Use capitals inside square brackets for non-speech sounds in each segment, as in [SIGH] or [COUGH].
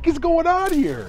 Fuck is going on here?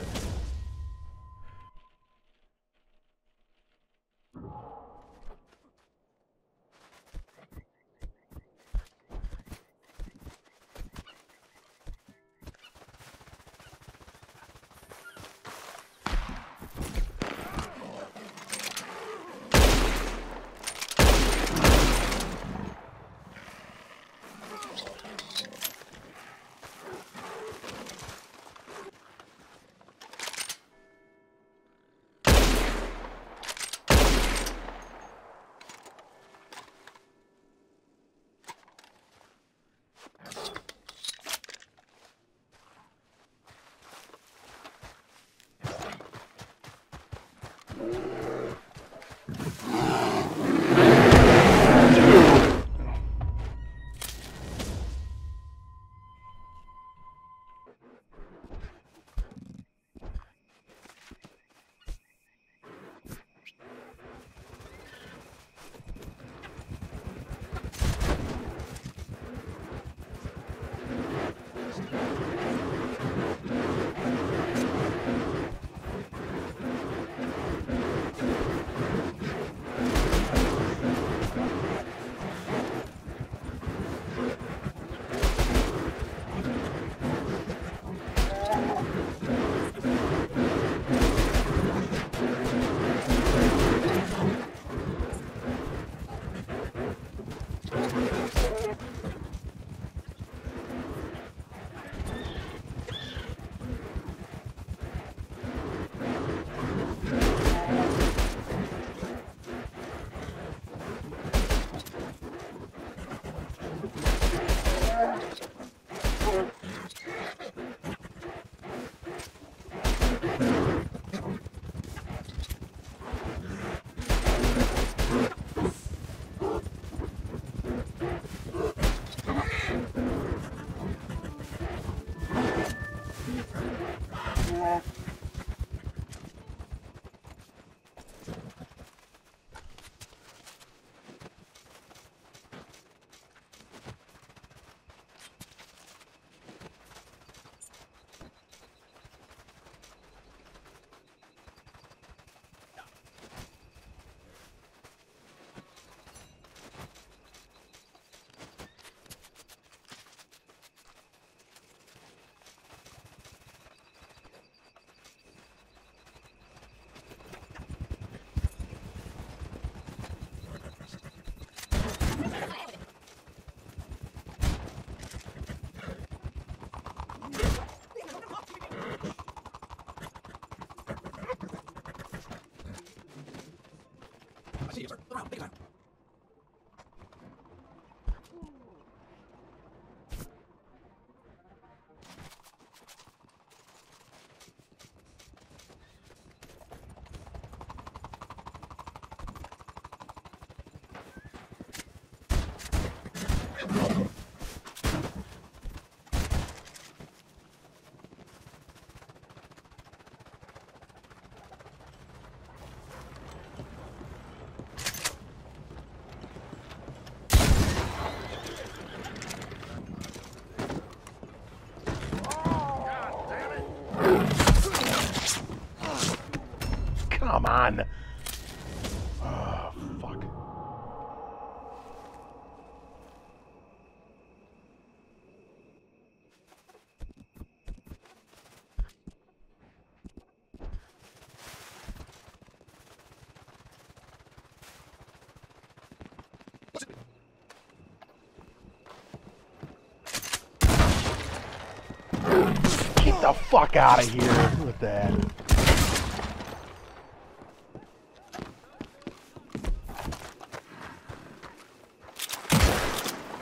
Get the fuck out of here with that.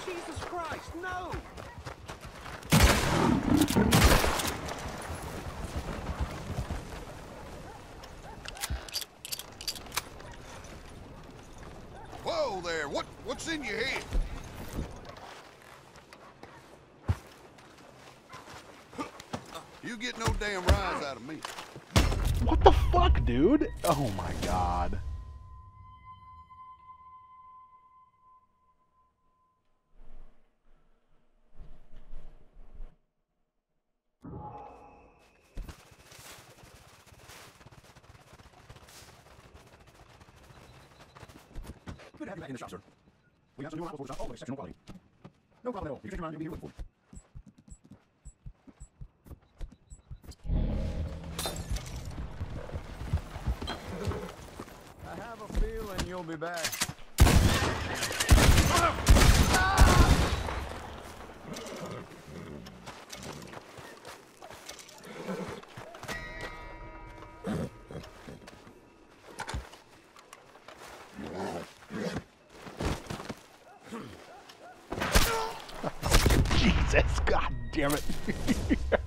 Jesus Christ, no! Whoa there, what what's in your head? no damn rise out of me. What the fuck, dude? Oh my god. Good to have you back in the shop, sir. We have some new models for the shop, all the exceptional quality. No problem at all. You check around, you'll be here looking for you'll be back. [LAUGHS] Jesus, god damn it. [LAUGHS]